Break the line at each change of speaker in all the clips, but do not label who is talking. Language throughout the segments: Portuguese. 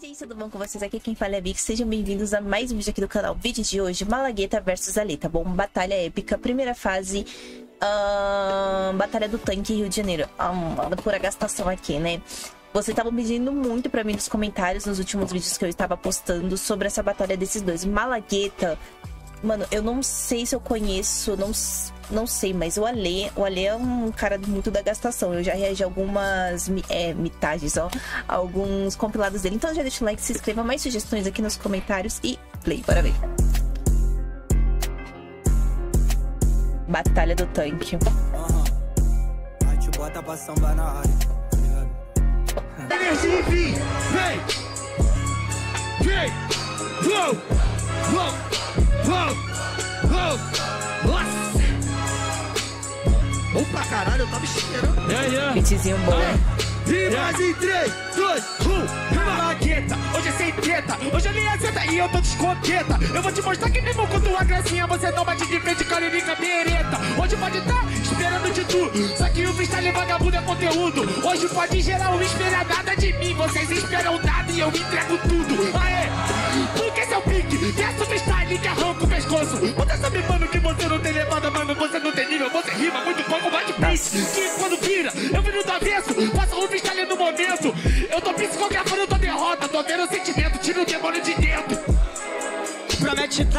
Oi gente, tudo bom com vocês? Aqui quem fala é Vic, sejam bem-vindos a mais um vídeo aqui do canal. Vídeo de hoje, Malagueta versus Ali, tá bom? Batalha épica, primeira fase, uh, Batalha do Tanque Rio de Janeiro. Uma pura gastação aqui, né? Vocês estavam pedindo muito pra mim nos comentários nos últimos vídeos que eu estava postando sobre essa batalha desses dois. Malagueta, mano, eu não sei se eu conheço, não não sei, mas o Ale, o Ale é um cara muito da gastação. Eu já reagi a algumas é, mitagens, ó, alguns compilados dele. Então já deixa o like, se inscreva, mais sugestões aqui nos comentários e play, bora ver. Batalha do tanque. Uhum. A gente bota pra sambar na área, tá ligado? Energia, vem! Vem! Uou! Uou! Nossa! Bom pra caralho, eu tava esperando. Yeah, yeah. Beatzinho bom.
E mais em 3, 2, 1. Malagueta, hoje é sem treta. Hoje é minha seta e eu tô descontenta. Eu vou te mostrar que mesmo com tua gracinha você não bate de frente com a lirica pereta. Hoje pode estar tá esperando de tu. Só que o freestyle vagabundo é conteúdo. Hoje pode gerar uma espelha nada de mim. Vocês esperam nada e eu entrego tudo. Aê! Porque esse é o pique. Desce o freestyle que arranca o pescoço. Você sabe, mano, que você não tem levada, mano. Você não tem nível, você rima muito pouco, bate pace. Que quando vira, eu viro do avesso. Passa o freestyle no momento. Eu tô psicografando tua derrota. Tô vendo o sentimento, tira o demônio de.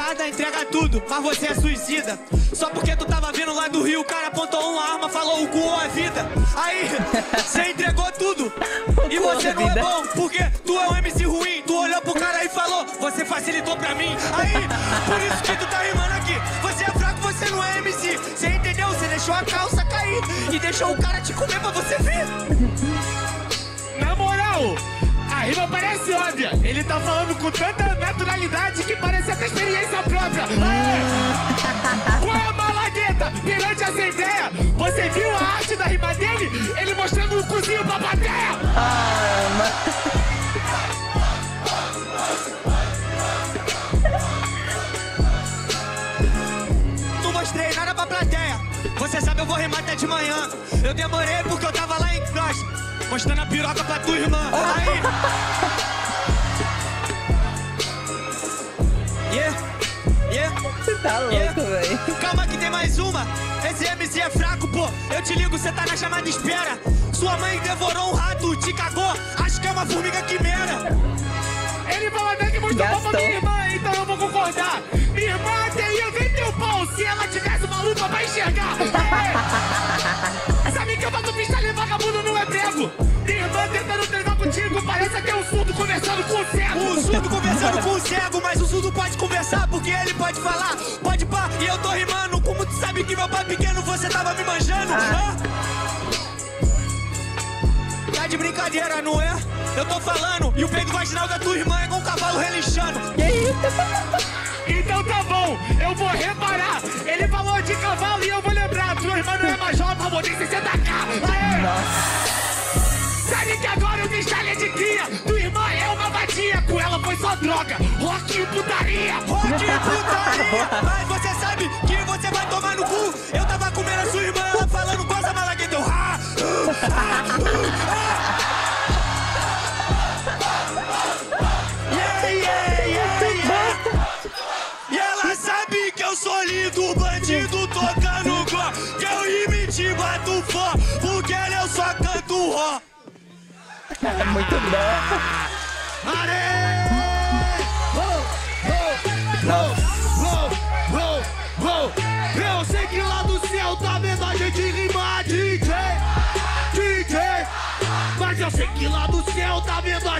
Entrada, entrega tudo, mas você é suicida. Só porque tu tava vindo lá do Rio, o cara apontou uma arma, falou o cu ou a vida. Aí, você entregou tudo. E você não é bom, porque tu é um MC ruim. Tu olhou pro cara e falou, você facilitou pra mim. Aí, por isso que tu tá rimando aqui. Você é fraco, você não é MC. Você entendeu? Você deixou a calça cair e deixou o cara te comer pra você ver.
Na moral, a rima parece óbvia. Ele tá falando com tanta naturalidade que parece até experiência própria. Aê! Qual é a malagueta perante essa ideia? Você viu a arte da rima dele? Ele mostrando o cozinho pra plateia. Ah,
Não mostrei nada pra plateia. Você sabe, eu vou rimar até de manhã. Eu demorei porque eu tava lá em Cross. Mostrando a piroca pra tua irmã. Aí. Yeah. Yeah.
Você tá louco, yeah. velho.
Calma que tem mais uma. Esse MC é fraco, pô. Eu te ligo, cê tá na chamada espera. Sua mãe devorou um rato, te cagou. Acho que é uma formiga quimera.
Ele fala até que mostrou pra minha irmã, então eu vou concordar. Minha irmã até ia ver teu pau se ela tivesse uma lupa pra enxergar. contigo, parece até um surdo conversando com o cego.
O surdo conversando com o cego, mas o surdo pode conversar porque ele pode falar. Pode pá, e eu tô rimando. Como tu sabe que meu pai pequeno você tava me manjando? Ah. Tá de brincadeira, não é? Eu tô falando, e o peito vaginal da tua irmã é com um cavalo relinchando.
Então tá bom, eu vou reparar. Ele falou de cavalo e eu vou lembrar. Tua irmã não é mais jovem, vou ter 60k. Só droga. Rock e putaria.
Rock e putaria. Mas você sabe que você vai tomar no cu. Eu tava comendo a sua irmã, ela falando coisa malagueta. Eu, ah, ah, ah, ah. do bandido tocando gó. Que eu rime te bato fó, porque eu só canto ró.
É muito bom.
Areia!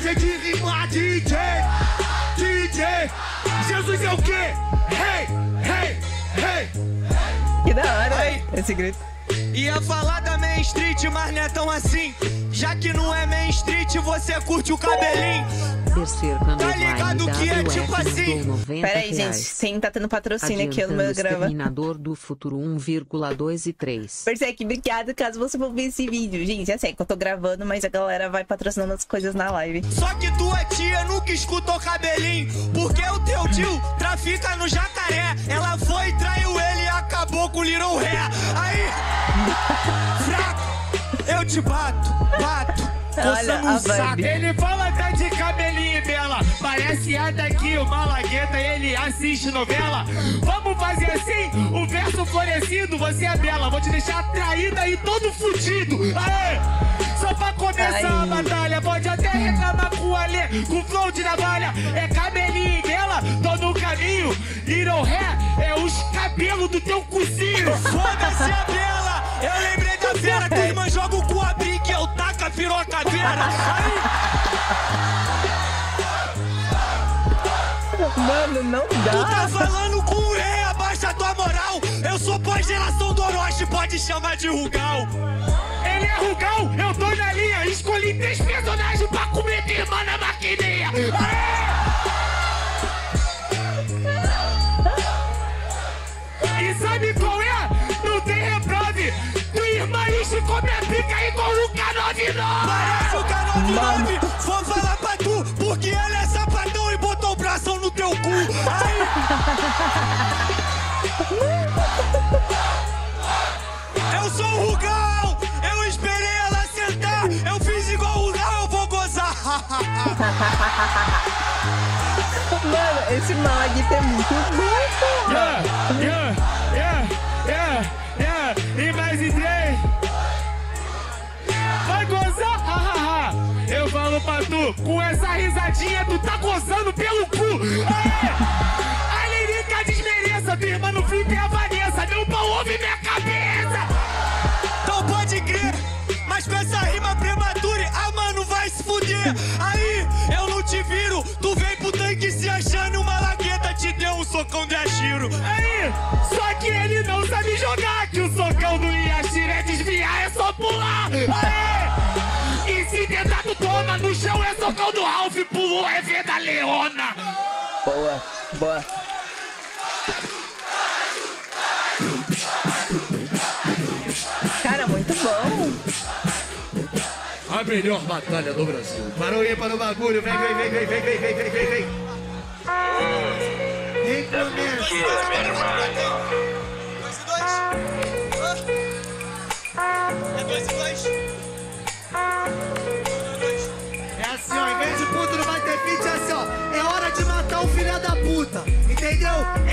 A gente rimar, DJ, DJ. Jesus é o quê? Hey, hey.
Que da hora, Aí. esse grito.
Ia falar da Main Street, mas não é tão assim. Já que não é Main Street, você curte o cabelinho.
Tá ligado que é assim.
Pera aí, gente. Tem, tá tendo patrocínio aqui no meu grava.
Exterminador do Futuro 1,2 e 3.
Persec, obrigado caso você for ver esse vídeo. Gente, é sério que eu tô gravando, mas a galera vai patrocinando as coisas na live.
Só que tua tia nunca escutou cabelinho. Porque o teu tio trafica no jacaré. Ela foi, traiu ele e acabou com o Little Ré. Aí, fraco, eu te bato, bato.
Olha, a saco. Ele fala até de cabelinho Parece até que o Malagueta ele assiste novela. Vamos fazer assim, o verso florescido, você é bela. Vou te deixar atraída e todo fudido. Aê! Só pra começar
Ai.
a batalha, pode até reclamar com o Alê, com flow de navalha. É cabelinho dela, tô no caminho. Little hair é os cabelos do teu cozinho.
Foda-se a bela, eu lembrei da fera. Tua irmã joga o cu a brinque, eu taco a piroca vera. Aí,
Mano, não
tu tá
dá.
falando com o rei, abaixa tua moral. Eu sou pós-geração do Orochi, pode chamar de Rugal.
Ele é Rugal, eu tô na linha. Escolhi três personagens pra comer minha irmã na maquininha. Aê! E sabe qual é? Não tem reprove. Tua irmã Ishi come a pica igual o K99.
Parece o K99, vou falar pra tu, porque ela é sapatão eu sou o Rugal, eu esperei ela sentar, eu fiz igual o Rugal, eu vou gozar.
Mano, esse Malagueta é muito bom, porra.
Yeah, yeah, yeah, yeah, yeah. E mais em três. Vai gozar? Ha, ha, ha. Eu falo pra tu, com essa risadinha, tu tá gozando pelo cu. Aê! A flip é a Vanessa. Meu pau ouve minha cabeça.
Então pode crer, mas com essa rima prematura, ah mano, vai se fuder. Aí, eu não te viro, tu vem pro tanque se achando, uma lagueta te deu um socão de agiro.
Aí, só que ele não sabe jogar. Que o socão do Yashiro é desviar, é só pular. Aê! E se tentar tu toma, no chão é socão do Ralph, pulou é V da Leona.
Boa, boa.
Melhor batalha do Brasil. Parou aí para o bagulho. Vem, vem, vem, vem, vem, vem, vem, vem, vem, vem. Nem começa.
É dois e dois?
É assim, ó, em vez de puto não vai ter feat, é assim, ó. É hora de matar o filho da puta, entendeu?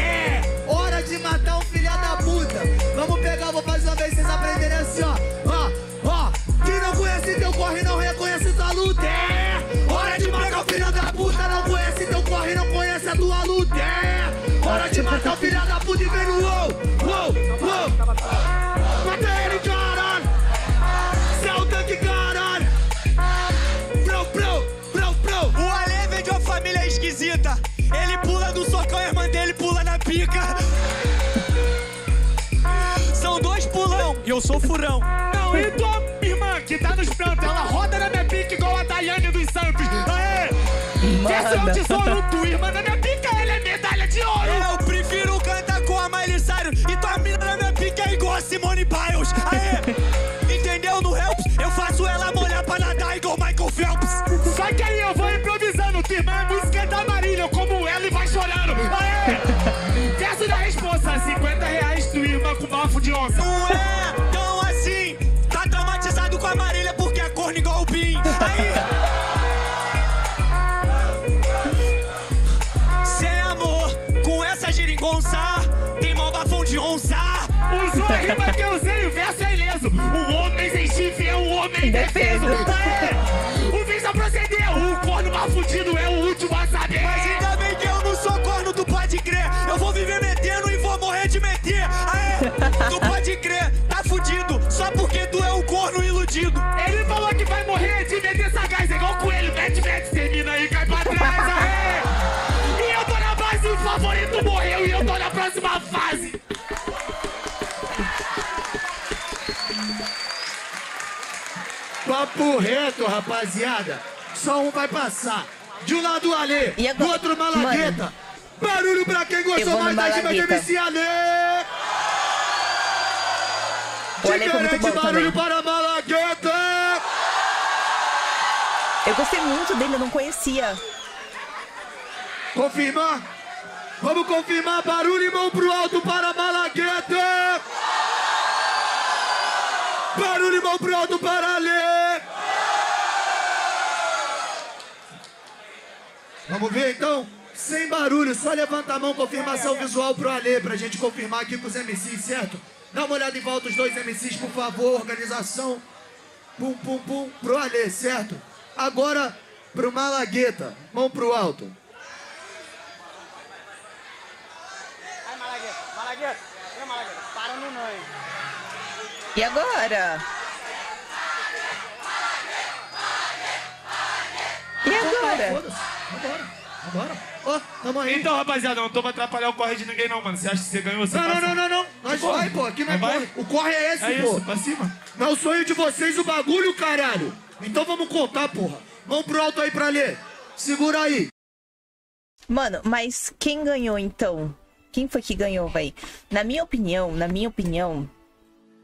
Ele
pula do socão a irmã dele pula na pica. São dois pulão e eu sou furão.
Não, e tua irmã que tá nos prantos, ela roda na minha pica igual a Daiane dos Santos. Aê! É o tesouro, tua irmã na minha pica,
iludido.
Ele falou que vai morrer de meter sagaz, é igual coelho, mete, mete, termina e cai pra trás. Aê! E eu tô na base, o favorito morreu e eu tô na próxima fase.
Papo reto, rapaziada. Só um vai passar. De um lado o Alê, do outro Malagueta. Barulho pra quem gostou mais da rima de. MC Alê.
O muito
Diferente,
bom
barulho
também.
para Malagueta.
Eu gostei muito dele, eu não conhecia.
Confirmar? Vamos confirmar. Barulho e mão pro alto para Malagueta. Barulho e mão pro alto para Alê. Vamos ver então? Sem barulho, só levanta a mão, confirmação visual pro Alê, pra gente confirmar aqui com os MCs, certo? Dá uma olhada em volta os dois MCs, por favor, organização. Pum, pum, pum, pro Alê, certo? Agora pro Malagueta, mão pro alto.
Vai, Malagueta. Malagueta. Vem, Malagueta. Para no não, hein?
E agora? E agora?
Vambora, vambora. Ó, tamo aí.
Então, rapaziada, não tô pra atrapalhar o corre de ninguém não, mano. Você acha que você ganhou? Você
Não, não, não, não, não. Nós
Pô,
vai, pô. Aqui não é
vai?
corre. O corre é esse,
É
pô.
isso, pra cima.
Não é o sonho de vocês o bagulho, caralho. Então vamos contar, porra. Mão pro alto aí pra ler. Segura aí.
Mano, mas quem ganhou então? Quem foi que ganhou, véi? Na minha opinião, na minha opinião,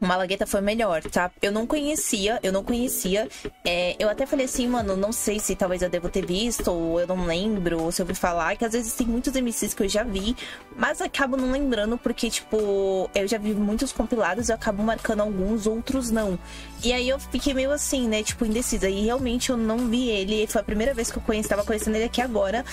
Malagueta foi melhor, tá? Eu não conhecia, eu não conhecia. É, eu até falei assim, mano, não sei se talvez eu devo ter visto, ou eu não lembro, ou se eu ouvi falar, que às vezes tem muitos MCs que eu já vi, mas acabo não lembrando, porque, tipo, eu já vi muitos compilados, eu acabo marcando alguns, outros não. E aí eu fiquei meio assim, né, tipo, indecisa. E realmente eu não vi ele, foi a primeira vez que eu conheci, tava conhecendo ele aqui agora.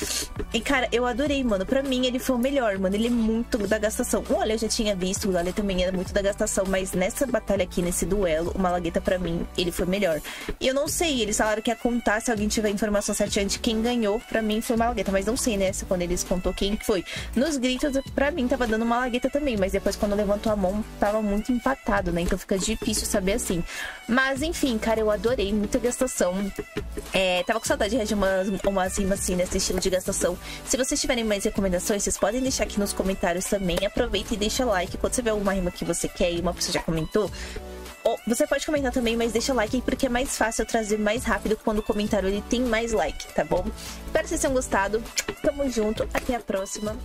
E, cara, eu adorei, mano. Pra mim, ele foi o melhor, mano. Ele é muito da gastação. O Ale eu já tinha visto, o Ale também era muito da gastação, mas nessa batalha aqui, nesse duelo, o Malagueta, pra mim, ele foi melhor. E eu não sei, eles falaram que ia contar, se alguém tiver informação certinha de quem ganhou, pra mim foi o Malagueta, mas não sei, né, se quando eles contou quem foi. Nos gritos, pra mim, tava dando Malagueta também, mas depois quando levantou a mão, tava muito empatado, né, então fica difícil saber assim. Mas, enfim, cara, eu adorei, muita gastação. É, tava com saudade de umas, umas rimas assim, nesse estilo de gastação. Se vocês tiverem mais recomendações, vocês podem deixar aqui nos comentários também. Aproveita e deixa like. Quando você vê alguma rima que você quer e uma pessoa já comentou, ou você pode comentar também, mas deixa like porque é mais fácil eu trazer mais rápido quando o comentário ele tem mais like, tá bom? Espero que vocês tenham gostado. Tamo junto, até a próxima.